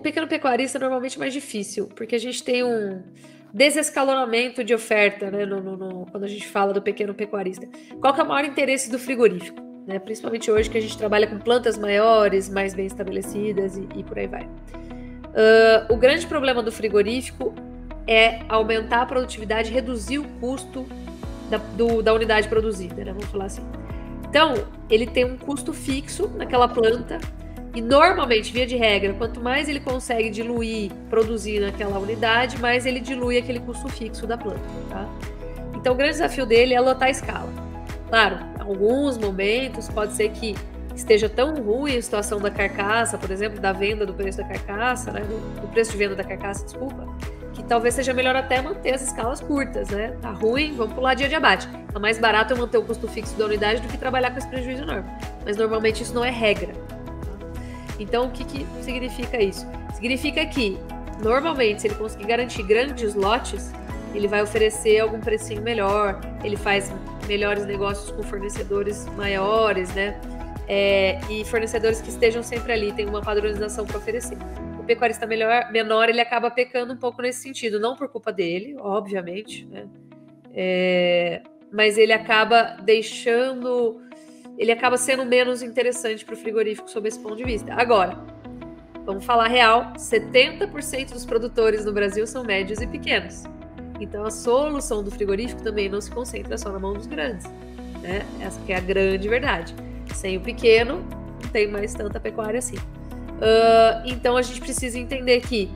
pequeno pecuarista é normalmente mais difícil, porque a gente tem um desescalonamento de oferta, né? No, no, no, quando a gente fala do pequeno pecuarista. Qual que é o maior interesse do frigorífico? Né? Principalmente hoje que a gente trabalha com plantas maiores, mais bem estabelecidas e, e por aí vai. Uh, o grande problema do frigorífico é aumentar a produtividade, reduzir o custo da, do, da unidade produzida, né? Vamos falar assim. Então, ele tem um custo fixo naquela planta e normalmente, via de regra, quanto mais ele consegue diluir, produzir naquela unidade, mais ele dilui aquele custo fixo da planta, tá? Então, o grande desafio dele é lotar a escala. Claro, alguns momentos pode ser que esteja tão ruim a situação da carcaça, por exemplo, da venda do preço da carcaça, né, do, do preço de venda da carcaça, desculpa, que talvez seja melhor até manter as escalas curtas, né? Tá ruim, vamos pular dia de abate. Tá mais barato eu manter o custo fixo da unidade do que trabalhar com esse prejuízo enorme. Mas normalmente isso não é regra. Então, o que, que significa isso? Significa que, normalmente, se ele conseguir garantir grandes lotes, ele vai oferecer algum precinho melhor, ele faz melhores negócios com fornecedores maiores, né? É, e fornecedores que estejam sempre ali, tem uma padronização para oferecer. O pecuarista melhor, menor, ele acaba pecando um pouco nesse sentido, não por culpa dele, obviamente, né? É, mas ele acaba deixando ele acaba sendo menos interessante para o frigorífico sob esse ponto de vista. Agora, vamos falar real: 70% dos produtores no Brasil são médios e pequenos. Então a solução do frigorífico também não se concentra só na mão dos grandes. Né? Essa é a grande verdade. Sem o pequeno, não tem mais tanta pecuária assim. Uh, então a gente precisa entender que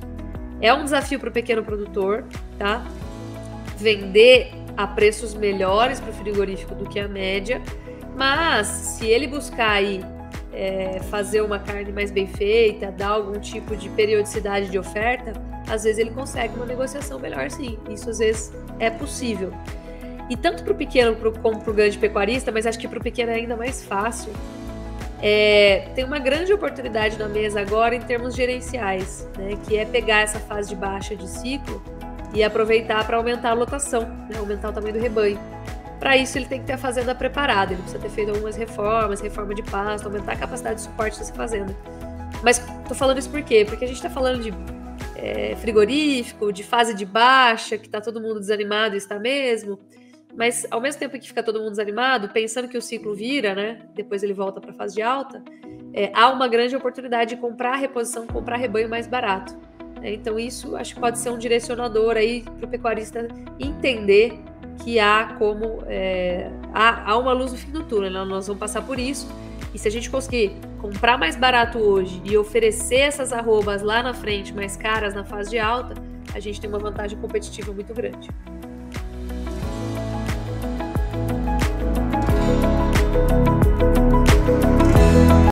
é um desafio para o pequeno produtor, tá? Vender a preços melhores para o frigorífico do que a média, mas se ele buscar aí é, fazer uma carne mais bem feita, dar algum tipo de periodicidade de oferta, às vezes ele consegue uma negociação melhor, sim. Isso às vezes é possível. E tanto para o pequeno como para o grande pecuarista, mas acho que para o pequeno é ainda mais fácil. É, tem uma grande oportunidade na mesa agora em termos gerenciais, né, que é pegar essa fase de baixa de ciclo e aproveitar para aumentar a lotação, né, aumentar o tamanho do rebanho. Para isso, ele tem que ter a fazenda preparada, ele precisa ter feito algumas reformas, reforma de pasto, aumentar a capacidade de suporte dessa fazenda. Mas tô falando isso por quê? Porque a gente está falando de é, frigorífico, de fase de baixa, que está todo mundo desanimado está mesmo. Mas ao mesmo tempo que fica todo mundo desanimado, pensando que o ciclo vira, né? Depois ele volta para a fase de alta, é, há uma grande oportunidade de comprar reposição, comprar rebanho mais barato. Né? Então isso acho que pode ser um direcionador aí para o pecuarista entender que há como é, há, há, uma luz no fim do túnel, né? nós vamos passar por isso. E se a gente conseguir comprar mais barato hoje e oferecer essas arrobas lá na frente mais caras na fase de alta, a gente tem uma vantagem competitiva muito grande.